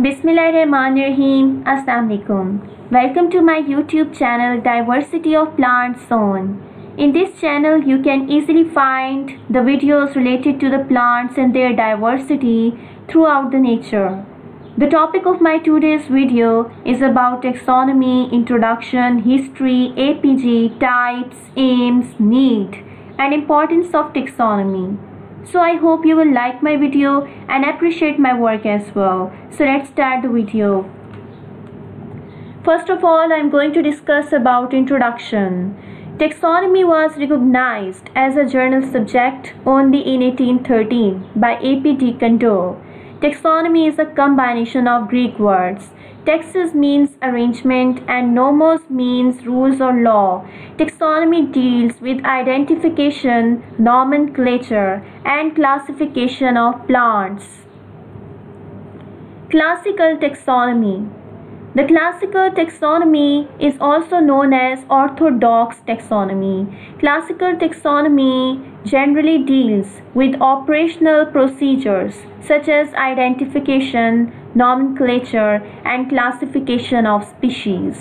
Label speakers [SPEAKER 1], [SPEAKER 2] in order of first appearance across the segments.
[SPEAKER 1] Bismillahirrahmanirrahim. Assalamualaikum. Welcome to my YouTube channel Diversity of Plants Zone. In this channel you can easily find the videos related to the plants and their diversity throughout the nature. The topic of my today's video is about taxonomy, introduction, history, APG, types, aims, need and importance of taxonomy. So I hope you will like my video and appreciate my work as well. So let's start the video. First of all, I'm going to discuss about introduction. Taxonomy was recognized as a journal subject only in 1813 by A.P. de Candolle. Taxonomy is a combination of Greek words Taxis means arrangement and nomos means rules or law. Taxonomy deals with identification, nomenclature, and classification of plants. Classical taxonomy the classical taxonomy is also known as orthodox taxonomy. Classical taxonomy generally deals with operational procedures such as identification, nomenclature, and classification of species.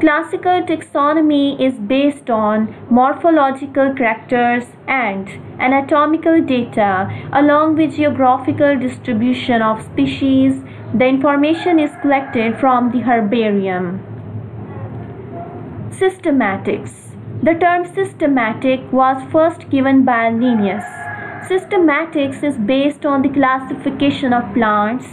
[SPEAKER 1] Classical taxonomy is based on morphological characters and anatomical data along with geographical distribution of species the information is collected from the herbarium. Systematics The term systematic was first given by Linnaeus. Systematics is based on the classification of plants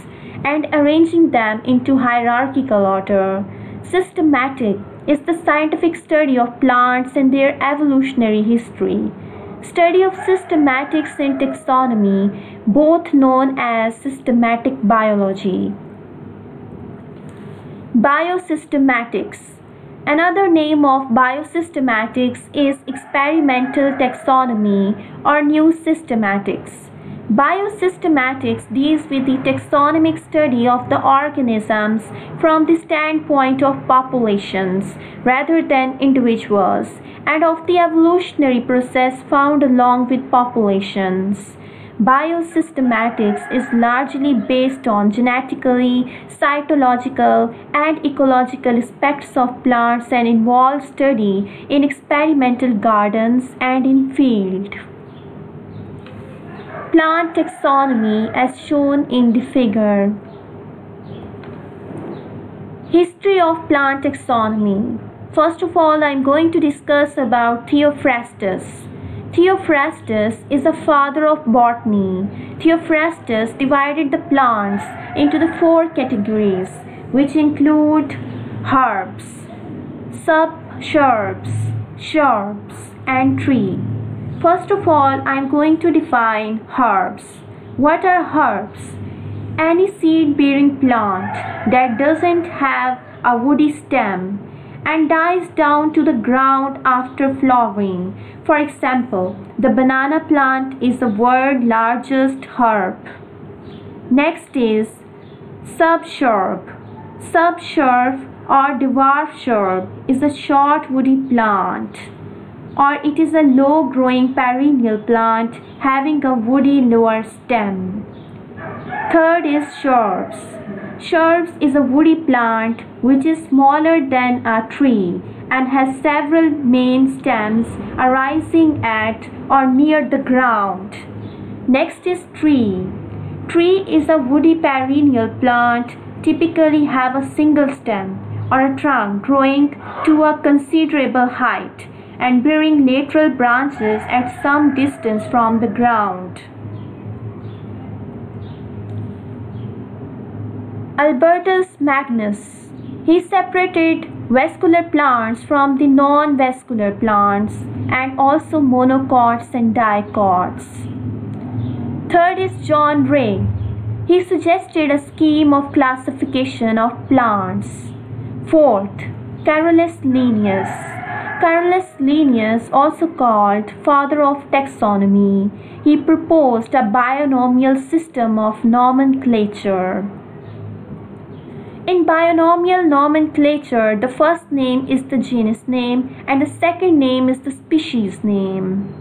[SPEAKER 1] and arranging them into hierarchical order. Systematic is the scientific study of plants and their evolutionary history. Study of systematics and taxonomy, both known as systematic biology. Biosystematics Another name of biosystematics is experimental taxonomy or new systematics. Biosystematics deals with the taxonomic study of the organisms from the standpoint of populations rather than individuals and of the evolutionary process found along with populations. Biosystematics is largely based on genetically, cytological, and ecological aspects of plants and involves study in experimental gardens and in field plant taxonomy as shown in the figure. History of plant taxonomy. First of all, I am going to discuss about Theophrastus. Theophrastus is the father of botany. Theophrastus divided the plants into the four categories, which include herbs, shrubs, shrubs, and tree. First of all, I am going to define herbs. What are herbs? Any seed bearing plant that doesn't have a woody stem and dies down to the ground after flowering. For example, the banana plant is the world's largest herb. Next is subshrub. Subshrub or dwarf shrub is a short woody plant or it is a low growing perennial plant having a woody lower stem. Third is shrubs. Shrubs is a woody plant which is smaller than a tree and has several main stems arising at or near the ground. Next is tree. Tree is a woody perennial plant typically have a single stem or a trunk growing to a considerable height and bearing lateral branches at some distance from the ground. Albertus Magnus. He separated vascular plants from the non-vascular plants and also monocots and dicots. Third is John Ray. He suggested a scheme of classification of plants. Fourth, Carolus Linnaeus. Carolus Linnaeus, also called father of taxonomy, he proposed a binomial system of nomenclature. In binomial nomenclature, the first name is the genus name and the second name is the species name.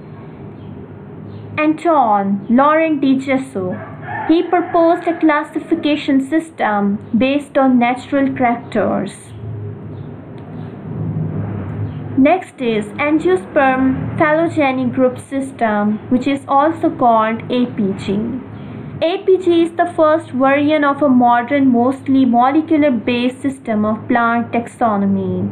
[SPEAKER 1] Anton Laurent de Jussieu He proposed a classification system based on natural characters. Next is angiosperm phylogeny group system which is also called APG. APG is the first variant of a modern mostly molecular based system of plant taxonomy.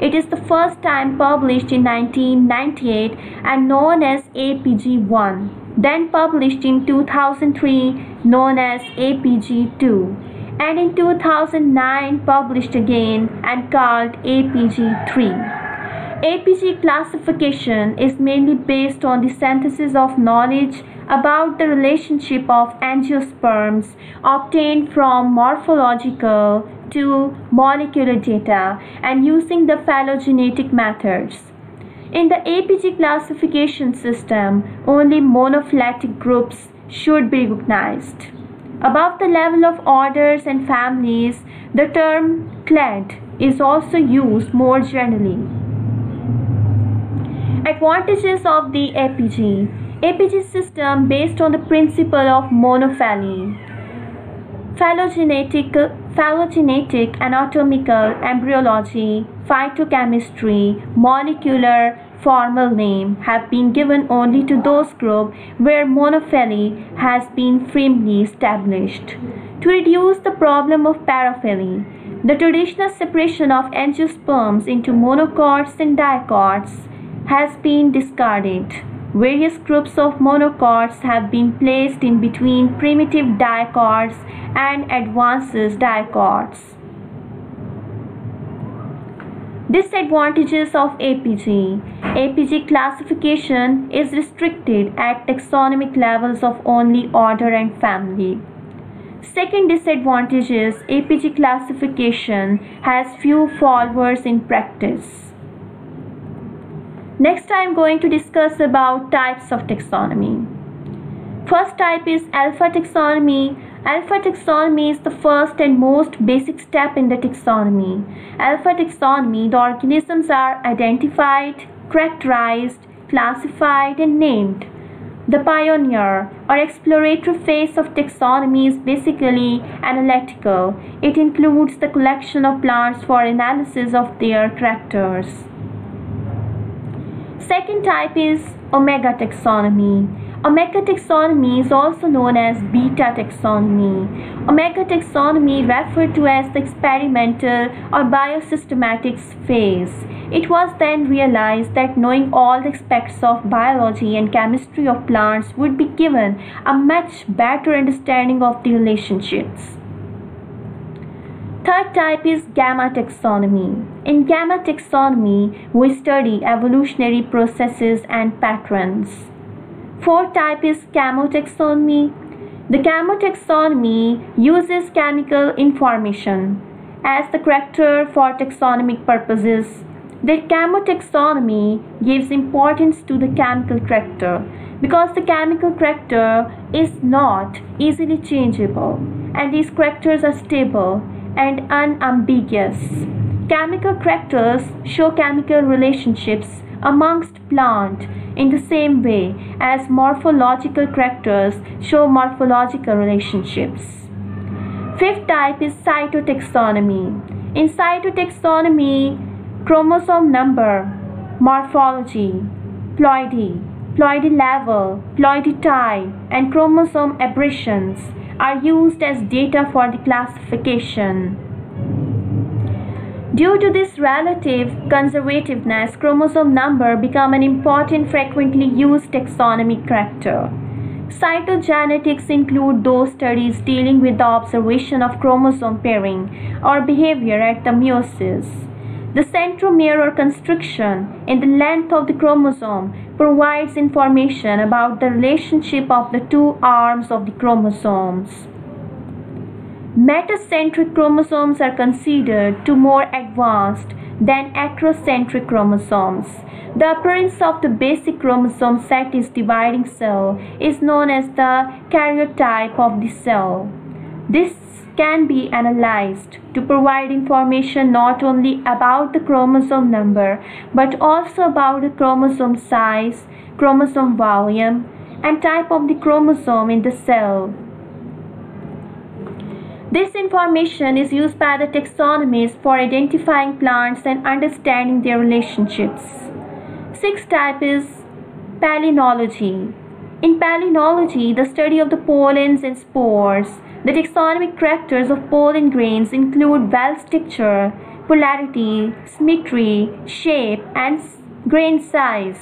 [SPEAKER 1] It is the first time published in 1998 and known as APG1, then published in 2003 known as APG2 and in 2009 published again and called APG3. APG classification is mainly based on the synthesis of knowledge about the relationship of angiosperms obtained from morphological to molecular data and using the phylogenetic methods. In the APG classification system, only monophyletic groups should be recognized. Above the level of orders and families, the term clade is also used more generally. Advantages of the APG APG system based on the principle of monophyly. Phylogenetic, phylogenetic, anatomical, embryology, phytochemistry, molecular, formal name have been given only to those groups where monophyly has been firmly established. To reduce the problem of paraphyly, the traditional separation of angiosperms into monocots and dicots has been discarded. Various groups of monocots have been placed in between primitive dicots and advanced dicots. Disadvantages of APG APG classification is restricted at taxonomic levels of only order and family. Second disadvantage is APG classification has few followers in practice. Next I am going to discuss about types of taxonomy. First type is alpha taxonomy. Alpha taxonomy is the first and most basic step in the taxonomy. Alpha taxonomy, the organisms are identified, characterized, classified and named. The pioneer or exploratory phase of taxonomy is basically analytical. It includes the collection of plants for analysis of their characters. Second type is omega taxonomy. Omega taxonomy is also known as beta taxonomy. Omega taxonomy referred to as the experimental or biosystematics phase. It was then realized that knowing all the aspects of biology and chemistry of plants would be given a much better understanding of the relationships. Third type is gamma taxonomy. In gamma taxonomy, we study evolutionary processes and patterns. Fourth type is chemotaxonomy. The chemotaxonomy uses chemical information as the character for taxonomic purposes. The chemotaxonomy gives importance to the chemical character because the chemical character is not easily changeable and these characters are stable and unambiguous. Chemical characters show chemical relationships amongst plant in the same way as morphological characters show morphological relationships. Fifth type is cytotaxonomy. In cytotaxonomy, chromosome number, morphology, ploidy, ploidy level, ploidy type, and chromosome aberrations are used as data for the classification. Due to this relative conservativeness, chromosome number become an important frequently used taxonomic character. Cytogenetics include those studies dealing with the observation of chromosome pairing or behavior at the meiosis. The centromere or constriction in the length of the chromosome provides information about the relationship of the two arms of the chromosomes. Metacentric chromosomes are considered to more advanced than acrocentric chromosomes. The appearance of the basic chromosome set is dividing cell is known as the karyotype of the cell. This can be analyzed to provide information not only about the chromosome number but also about the chromosome size, chromosome volume, and type of the chromosome in the cell. This information is used by the taxonomists for identifying plants and understanding their relationships. Sixth type is palynology. In palynology, the study of the pollens and spores, the taxonomic characters of pollen grains include valve structure, polarity, symmetry, shape, and grain size.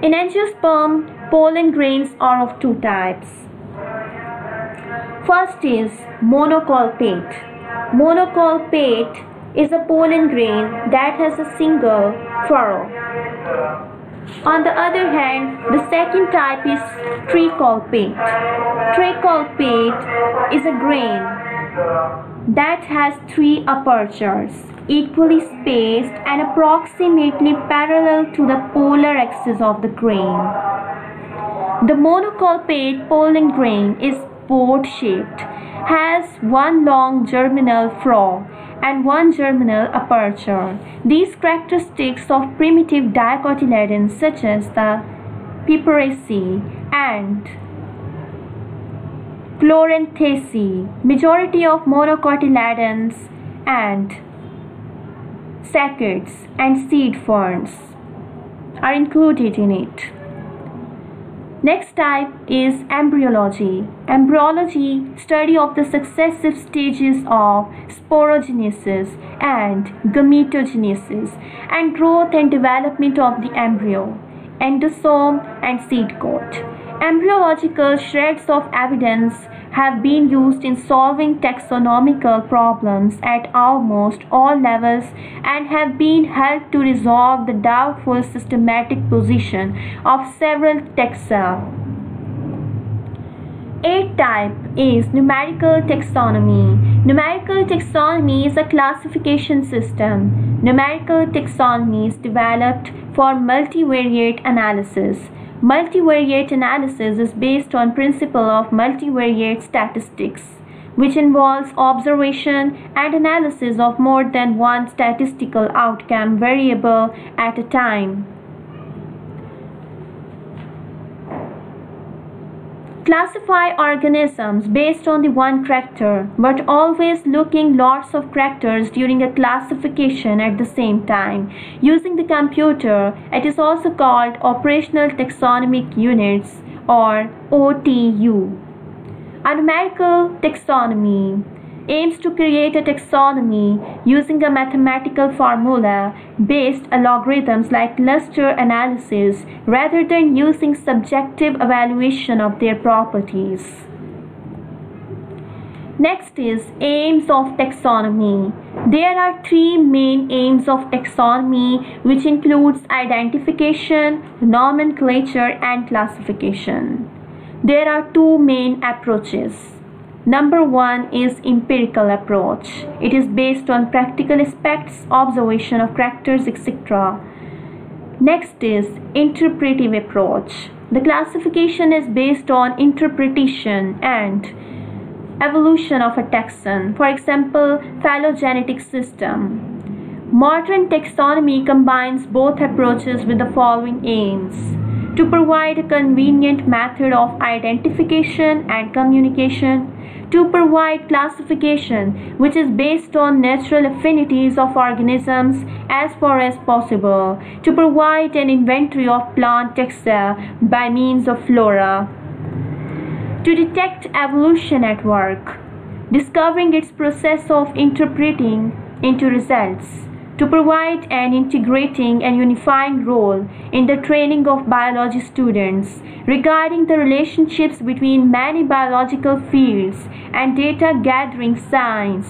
[SPEAKER 1] In angiosperm, pollen grains are of two types. First is monocolpate. Monocolpate is a pollen grain that has a single furrow. On the other hand, the second type is tricolpate. Tricolpate is a grain that has three apertures, equally spaced and approximately parallel to the polar axis of the grain. The monocolpate pollen grain is boat shaped, has one long germinal furrow and one germinal aperture. These characteristics of primitive dicotyledons such as the Piperaceae and Chloranthaceae, majority of monocotyledons and cycads and seed ferns are included in it. Next type is embryology. Embryology, study of the successive stages of sporogenesis and gametogenesis and growth and development of the embryo, endosperm and seed coat. Embryological shreds of evidence have been used in solving taxonomical problems at almost all levels and have been helped to resolve the doubtful systematic position of several taxa. Eighth type is numerical taxonomy. Numerical taxonomy is a classification system. Numerical taxonomy is developed for multivariate analysis. Multivariate analysis is based on principle of multivariate statistics, which involves observation and analysis of more than one statistical outcome variable at a time. Classify organisms based on the one character, but always looking lots of characters during a classification at the same time. Using the computer, it is also called Operational Taxonomic Units or OTU. Numerical taxonomy aims to create a taxonomy using a mathematical formula based on algorithms like cluster analysis rather than using subjective evaluation of their properties. Next is aims of taxonomy. There are three main aims of taxonomy which includes identification, nomenclature and classification. There are two main approaches. Number one is empirical approach. It is based on practical aspects, observation of characters, etc. Next is interpretive approach. The classification is based on interpretation and evolution of a taxon, for example, phylogenetic system. Modern taxonomy combines both approaches with the following aims to provide a convenient method of identification and communication, to provide classification which is based on natural affinities of organisms as far as possible, to provide an inventory of plant taxa by means of flora, to detect evolution at work, discovering its process of interpreting into results to provide an integrating and unifying role in the training of biology students regarding the relationships between many biological fields and data gathering science.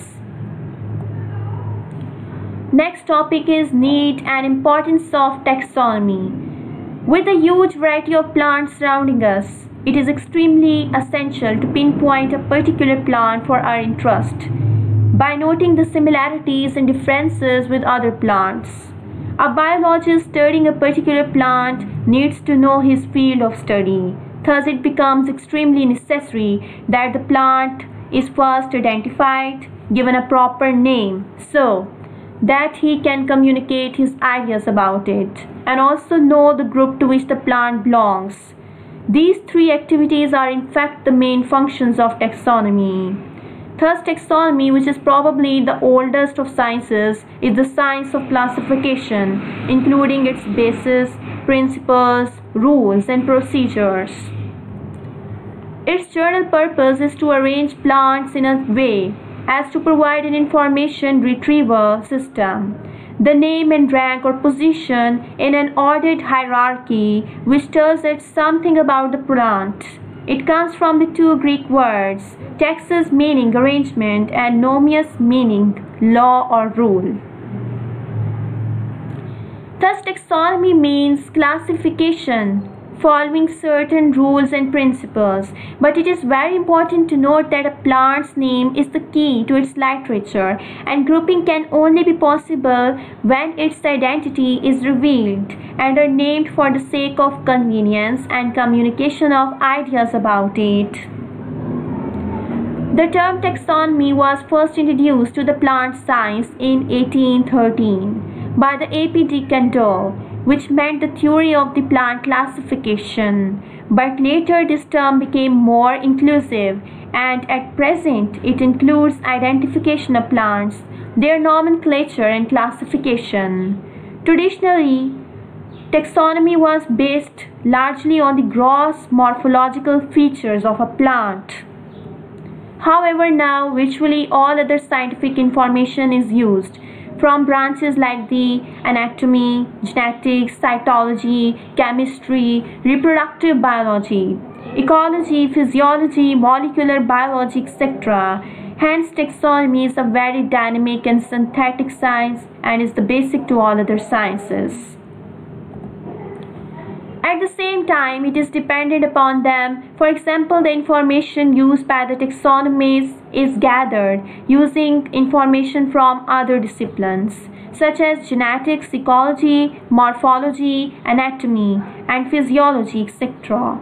[SPEAKER 1] Next topic is need and importance of taxonomy. With a huge variety of plants surrounding us, it is extremely essential to pinpoint a particular plant for our interest by noting the similarities and differences with other plants. A biologist studying a particular plant needs to know his field of study. Thus, it becomes extremely necessary that the plant is first identified, given a proper name, so that he can communicate his ideas about it and also know the group to which the plant belongs. These three activities are in fact the main functions of taxonomy. Thus, taxonomy, which is probably the oldest of sciences, is the science of classification, including its basis, principles, rules, and procedures. Its general purpose is to arrange plants in a way as to provide an information retrieval system the name and rank or position in an ordered hierarchy which tells us something about the plant. It comes from the two Greek words, taxis meaning arrangement and nomios meaning law or rule. Thus, taxonomy means classification following certain rules and principles. But it is very important to note that a plant's name is the key to its literature, and grouping can only be possible when its identity is revealed and are named for the sake of convenience and communication of ideas about it. The term taxonomy was first introduced to the plant science in 1813 by the A.P. de Candolle which meant the theory of the plant classification. But later this term became more inclusive and at present it includes identification of plants, their nomenclature and classification. Traditionally, taxonomy was based largely on the gross morphological features of a plant. However, now virtually all other scientific information is used from branches like the anatomy, genetics, cytology, chemistry, reproductive biology, ecology, physiology, molecular biology, etc. Hence, taxonomy is a very dynamic and synthetic science and is the basic to all other sciences. At the same time, it is dependent upon them. For example, the information used by the taxonomists is gathered using information from other disciplines such as genetics, ecology, morphology, anatomy, and physiology, etc.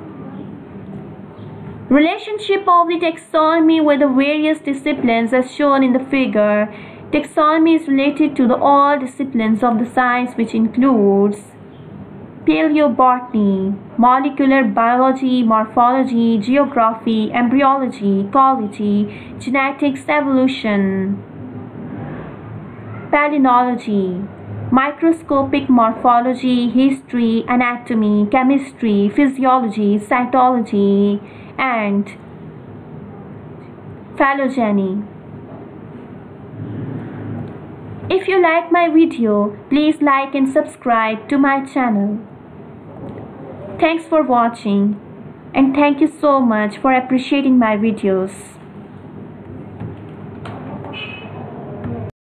[SPEAKER 1] Relationship of the taxonomy with the various disciplines as shown in the figure. Taxonomy is related to the all disciplines of the science which includes paleobotany, molecular biology, morphology, geography, embryology, ecology, genetics, evolution, palynology, microscopic morphology, history, anatomy, chemistry, physiology, cytology, and phylogeny. If you like my video, please like and subscribe to my channel. Thanks for watching and thank you so much for appreciating my videos.